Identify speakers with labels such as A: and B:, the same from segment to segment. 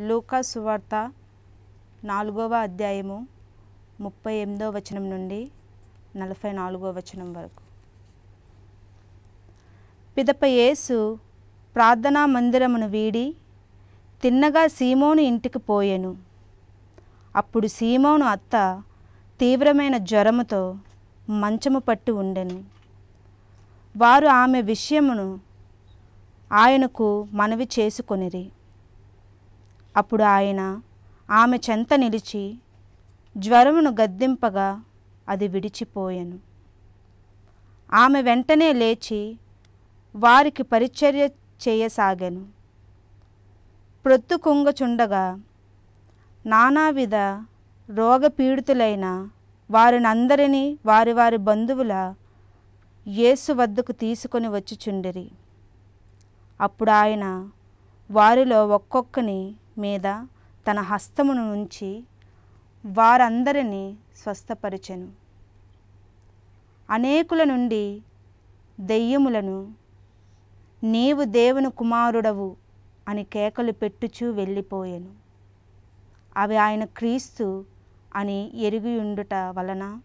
A: లూకా సువార్త నాలుగవ అధ్యాయము ముప్పై ఎనిమిదో వచనం నుండి నలభై నాలుగో వచనం వరకు. పిదప యేసు ప్రార్థనా మందిరమును వీడి తిన్నగా సీమోను ఇంటికి పోయెను. అప్పుడు సీమోను అత్త తీవ్రమైన జ్వరముతో మంచము పట్టి ఉండెను. వారు ఆమె విషయమును ఆయనకు మనవి చేసుకొనిరి. అప్పుడు ఆయన ఆమె చెంత నిలిచి జ్వరమును గద్దింపగా అది విడిచిపోయెను. ఆమె వెంటనే లేచి వారికి పరిచర్య చేయసాగాను. ప్రొత్తు కుంగచుండగా నానావిధ రోగపీడితులైన వారినందరినీ వారి వారి బంధువుల యేసు వద్దకు తీసుకొని వచ్చుచుండిరి. అప్పుడు ఆయన వారిలో ఒక్కొక్కని మీద తన హస్తమును ఉంచి వారందరినీ స్వస్థపరిచెను. అనేకుల నుండి దెయ్యములను నీవు దేవుని కుమారుడవు అని కేకలు పెట్టుచూ వెళ్ళిపోయాను. అవి ఆయన క్రీస్తు అని ఎరిగియుండుట వలన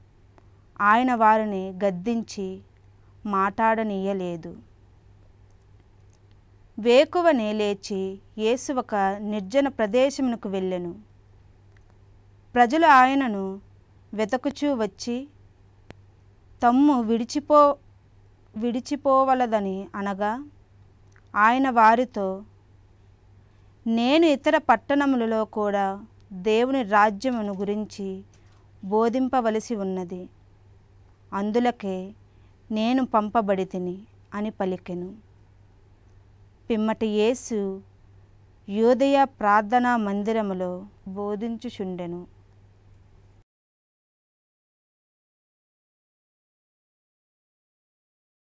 A: ఆయన వారిని గద్దించి మాట్లాడనీయలేదు వేకువనే లేచి యేసు ఒక నిర్జన ప్రదేశమునకు వెళ్ళెను. ప్రజలు ఆయనను వెతకుచూ వచ్చి తమ్ము విడిచిపో విడిచిపోవలదని అనగా ఆయన వారితో నేను ఇతర పట్టణములలో కూడా దేవుని రాజ్యమును గురించి బోధింపవలసి ఉన్నది. అందులకే నేను పంపబడి తిని అని పలికెను. పిమ్మటి యేసు యోదయ ప్రార్థనా మందిరములో బోధించుచుండెను.